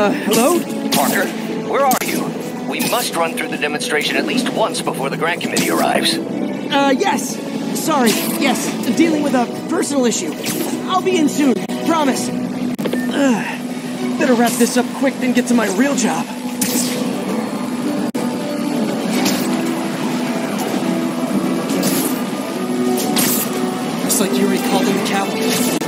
Uh, hello? Parker, where are you? We must run through the demonstration at least once before the grant committee arrives. Uh, yes. Sorry. Yes. Dealing with a personal issue. I'll be in soon. Promise. Ugh. Better wrap this up quick than get to my real job. Looks like Yuri called in the cavalry.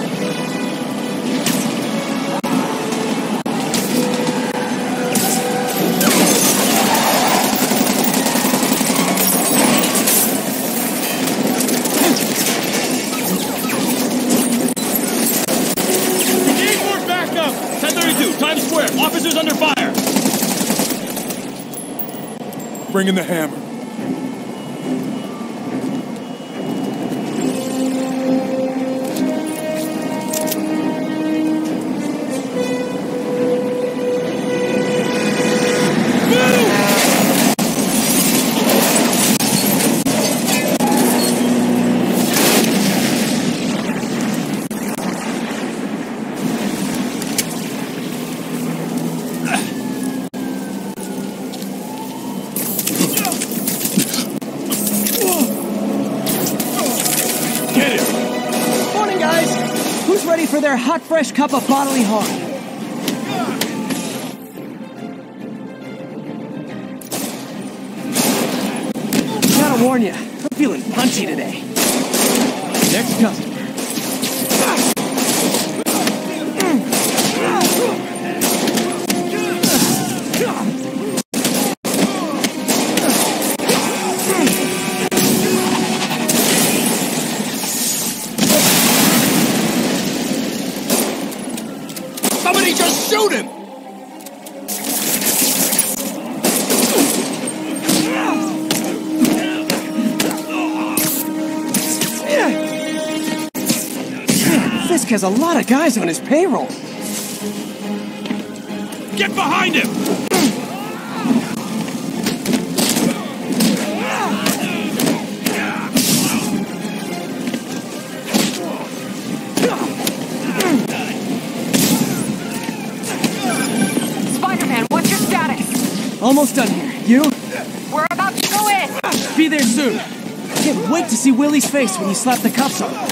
Bring in the hammer. Fresh cup of bodily harm? Gotta warn you, I'm feeling punchy today. Has a lot of guys on his payroll. Get behind him! Spider-Man, what's your status? Almost done here. You? We're about to go in! Be there soon. Can't wait to see Willie's face when you slap the cuffs on.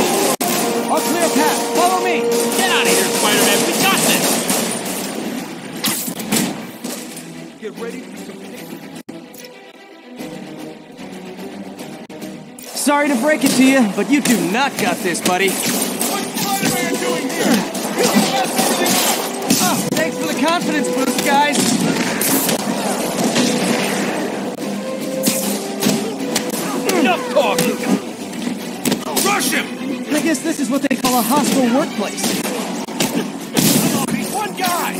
I'll clear a path. Follow me! Get out of here, Spider-Man. We got this. Get ready for some Sorry to break it to you, but you do not got this, buddy. Hostile workplace. One guy.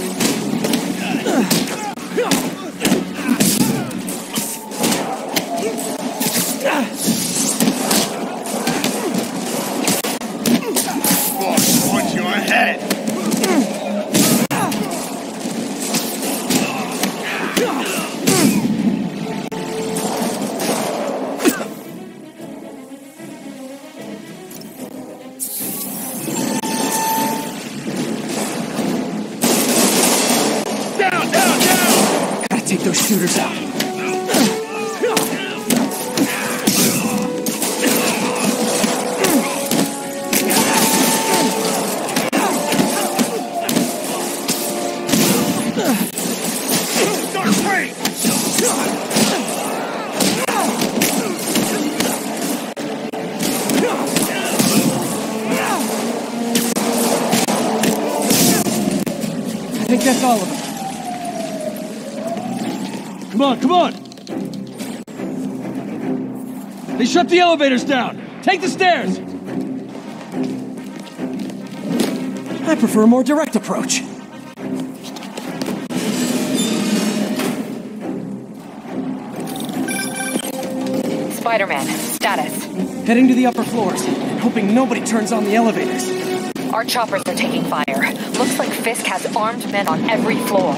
Boss Come on, come on. They shut the elevators down. Take the stairs. I prefer a more direct approach. Spider-Man, status. Heading to the upper floors, hoping nobody turns on the elevators. Our choppers are taking fire. Looks like Fisk has armed men on every floor.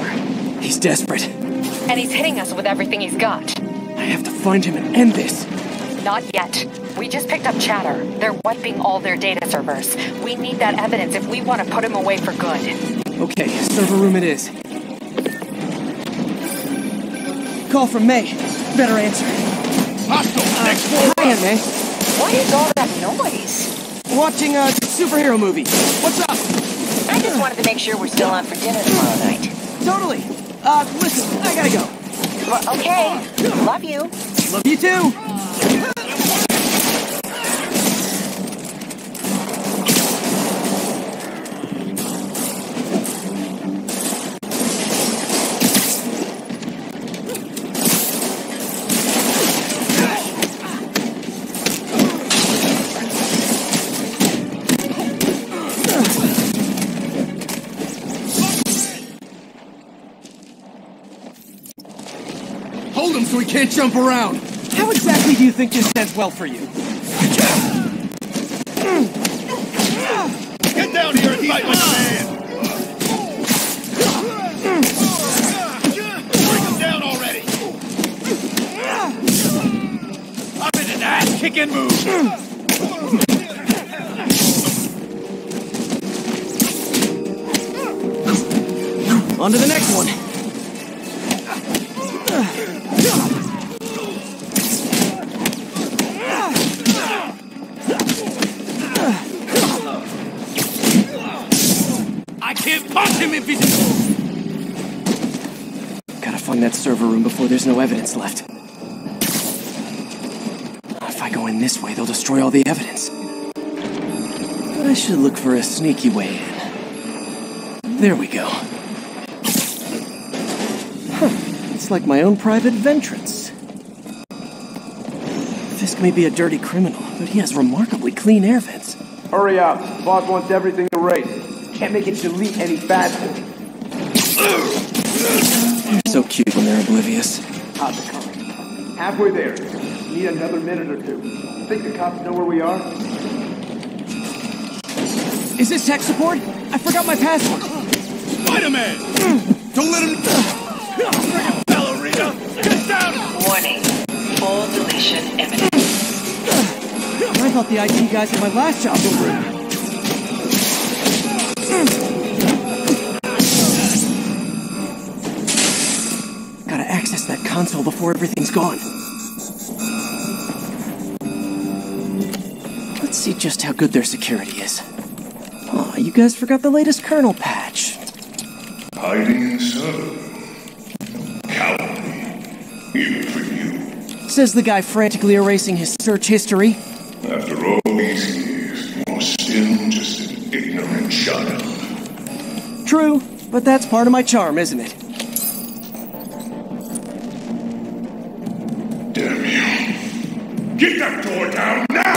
He's desperate. And he's hitting us with everything he's got. I have to find him and end this. Not yet. We just picked up chatter. They're wiping all their data servers. We need that evidence if we want to put him away for good. Okay, server room it is. Call from May. Better answer. Hostile. Uh, Next floor. Hiya, May. What is all that noise? Watching a superhero movie. What's up? I just wanted to make sure we're still on for dinner tomorrow night. Totally. Uh, listen, I gotta go. Well, okay. Love you. Love you too. Can't jump around. How exactly do you think this ends well for you? Get down here and fight like a man. Bring him down already. Up in an ass kicking move. On to the next one. Before there's no evidence left. If I go in this way, they'll destroy all the evidence. I should look for a sneaky way in. There we go. Huh. It's like my own private ventrance. Fisk may be a dirty criminal, but he has remarkably clean air vents. Hurry up. Boss wants everything race. Can't make it delete any faster. They're so cute when they're oblivious. How's it coming? Halfway there. Need another minute or two. Think the cops know where we are? Is this tech support? I forgot my password. Spider-Man! Don't let him... Friggin' ballerina! Get down! Warning. Full deletion imminent. I thought the IT guys at my last job were console before everything's gone. Let's see just how good their security is. Aw, you guys forgot the latest kernel patch. Hiding so. Cowardly. Even for you. Says the guy frantically erasing his search history. After all these years, you're still just an ignorant child. True, but that's part of my charm, isn't it? Get that door down now!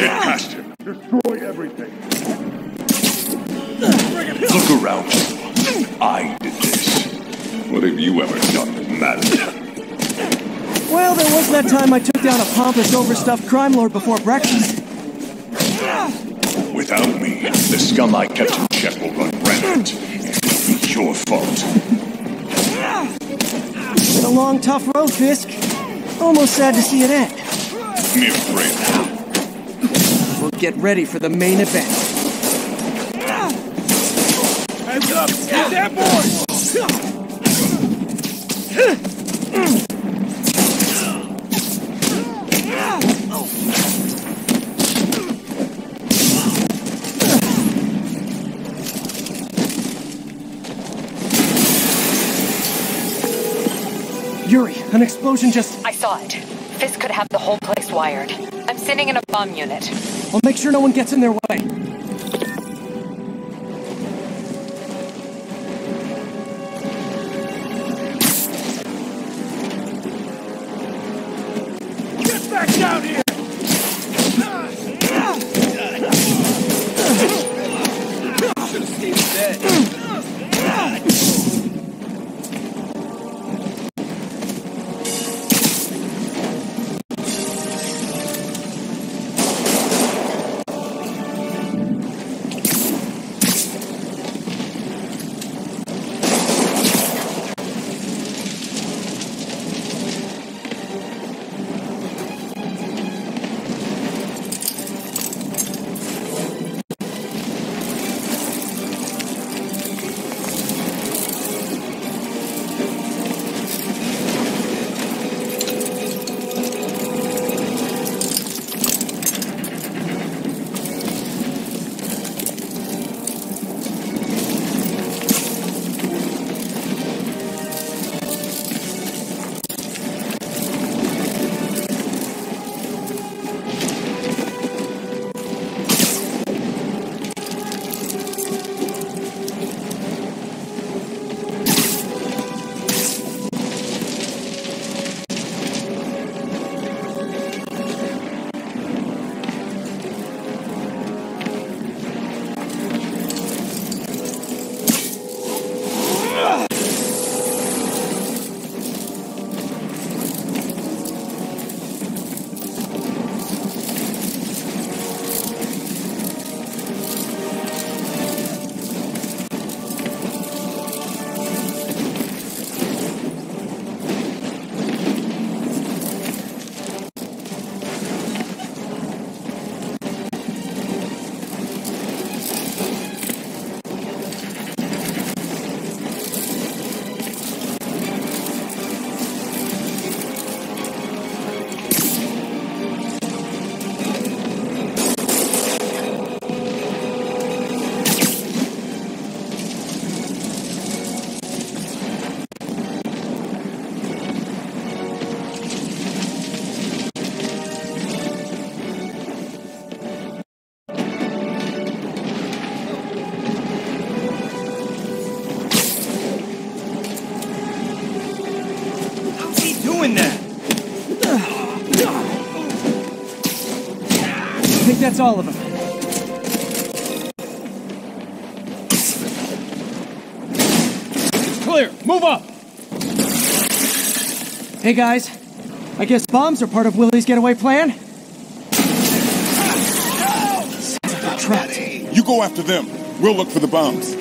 Get past him. Destroy everything. Look around you. I did this. What have you ever done that mattered? Well, there was that time I took down a pompous, overstuffed crime lord before breakfast. Without me, the scum I kept in check will run rampant. It's your fault. Been a long, tough road, Fisk. Almost sad to see it end. Give me a break. We'll get ready for the main event. Hands up! Get that boy! Yuri, an explosion just. I saw it. Fisk could have the whole place wired. I'm sitting in a bomb unit. I'll make sure no one gets in their way. Doing that? I think that's all of them. Clear. Move up. Hey guys, I guess bombs are part of Willie's getaway plan? Like they're trapped. You go after them. We'll look for the bombs.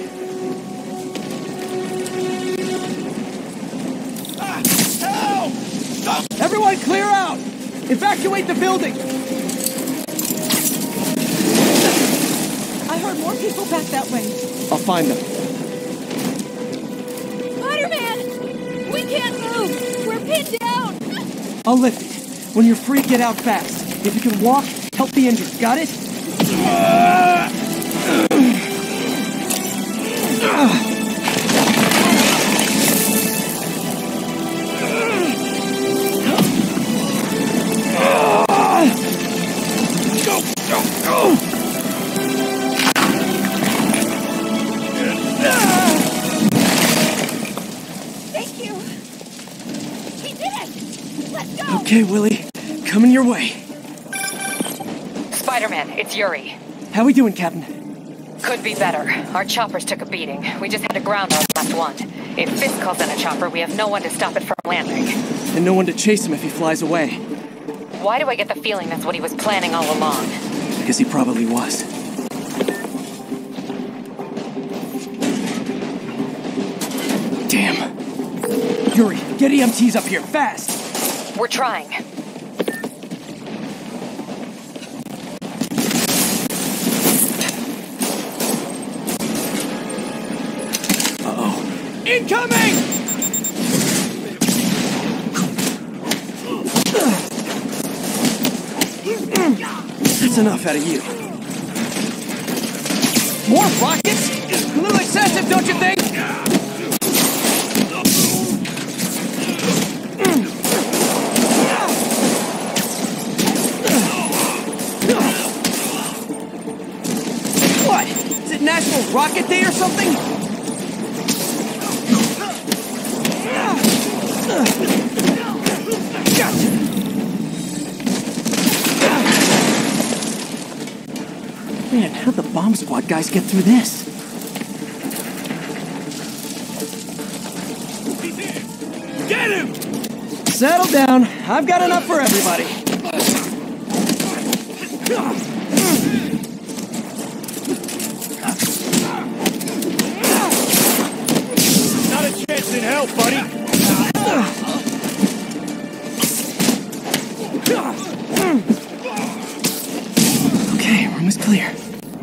Everyone clear out! Evacuate the building! I heard more people back that way. I'll find them. Spider-Man! We can't move! We're pinned down! I'll lift it. When you're free, get out fast. If you can walk, help the injured. Got it? doing, Captain? Could be better. Our choppers took a beating. We just had to ground our last one. If Fisk calls in a chopper, we have no one to stop it from landing. And no one to chase him if he flies away. Why do I get the feeling that's what he was planning all along? Because he probably was. Damn. Yuri, get EMTs up here, fast! We're trying. Incoming! That's enough out of you. More rockets? A little excessive, don't you think? What? Is it National Rocket Day or something? Guys get through this? Get him! Settle down. I've got enough for everybody. Not a chance in hell, buddy. Okay, room is clear.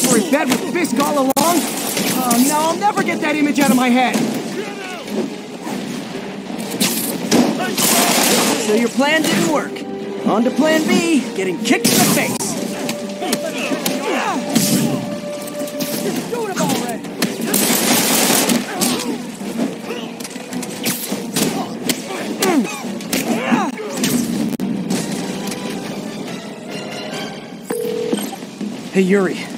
You guys bed with Fisk all along? Oh, no, I'll never get that image out of my head. So your plan didn't work. On to plan B, getting kicked in the face. Hey, Yuri.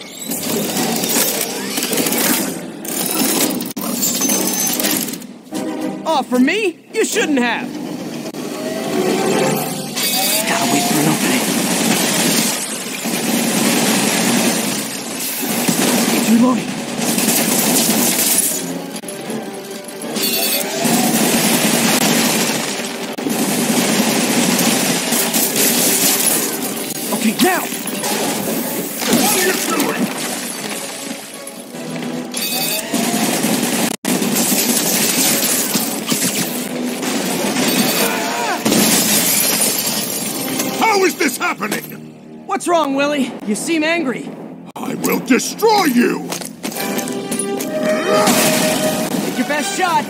Oh, for me? You shouldn't have. Wrong, Willie? You seem angry. I will destroy you! Take your best shot.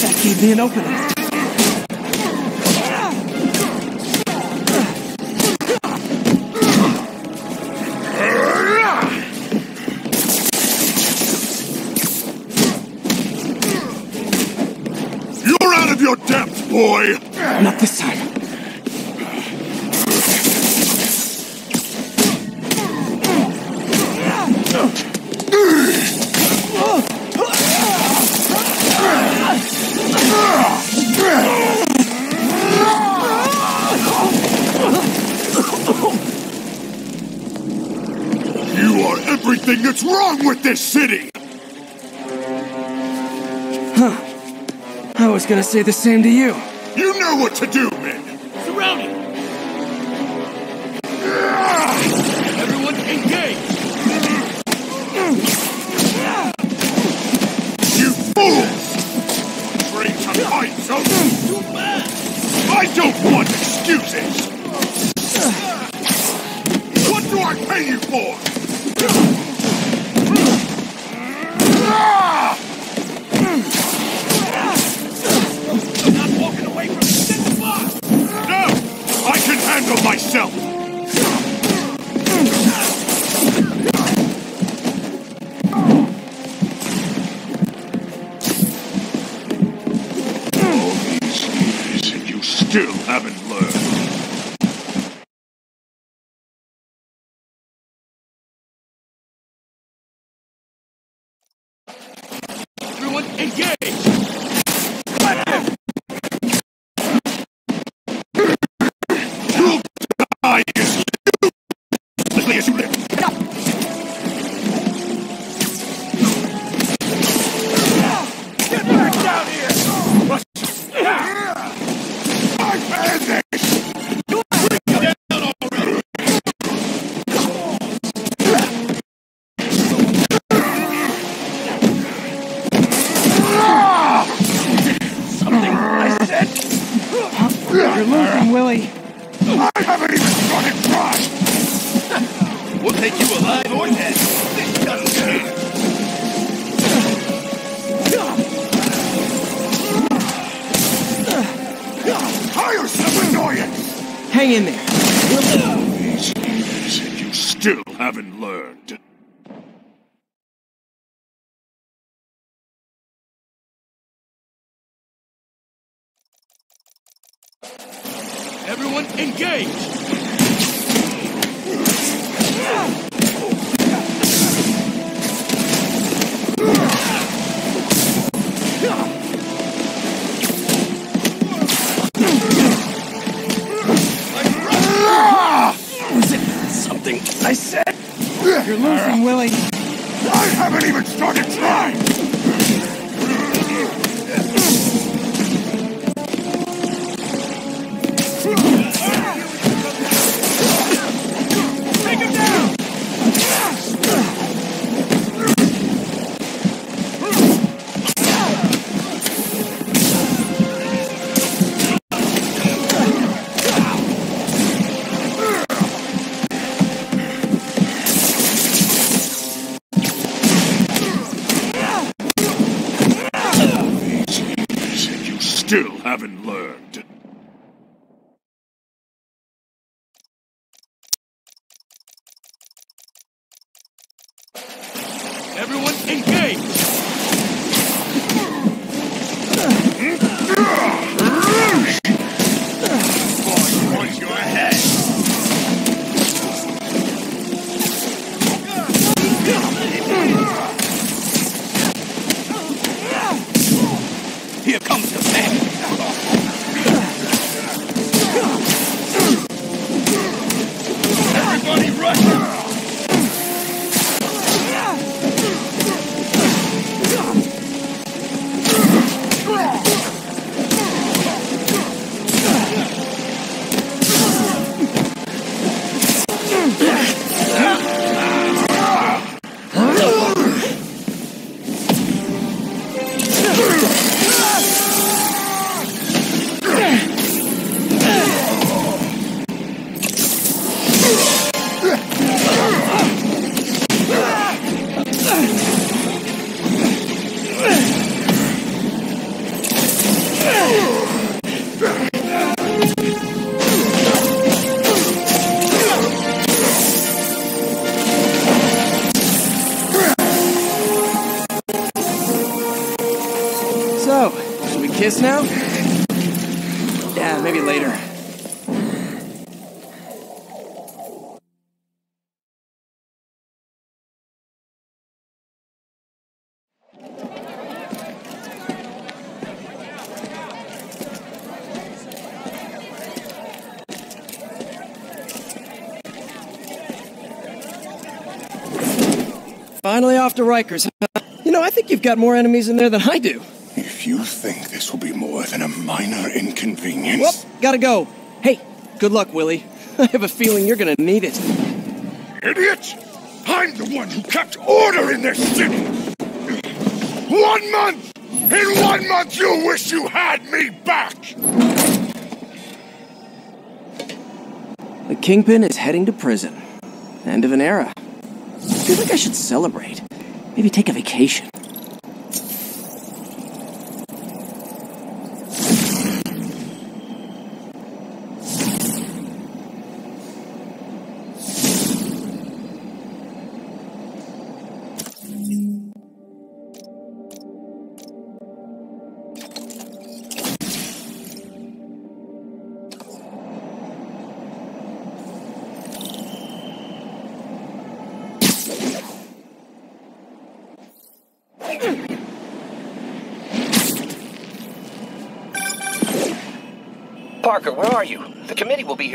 That gave me an opening. Boy! Not this time. You are everything that's wrong with this city! Huh. I was gonna say the same to you. Know what to do, men! Losing, Willie. I haven't even started trying! We'll take you alive or dead! This doesn't end! Tiresome annoyance! Hang in there. These years you still haven't learned. Everyone engage! Was it something I said? You're losing, Willie. I haven't even started trying! Now? Yeah, maybe later. Finally off to Rikers. You know, I think you've got more enemies in there than I do. If you think this will be more than a minor inconvenience. Whoop, gotta go. Hey, good luck, Willie. I have a feeling you're gonna need it. Idiot! I'm the one who kept order in this city! One month! In one month you wish you had me back! The Kingpin is heading to prison. End of an era. I feel like I should celebrate. Maybe take a vacation.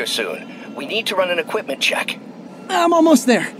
Soon. We need to run an equipment check. I'm almost there.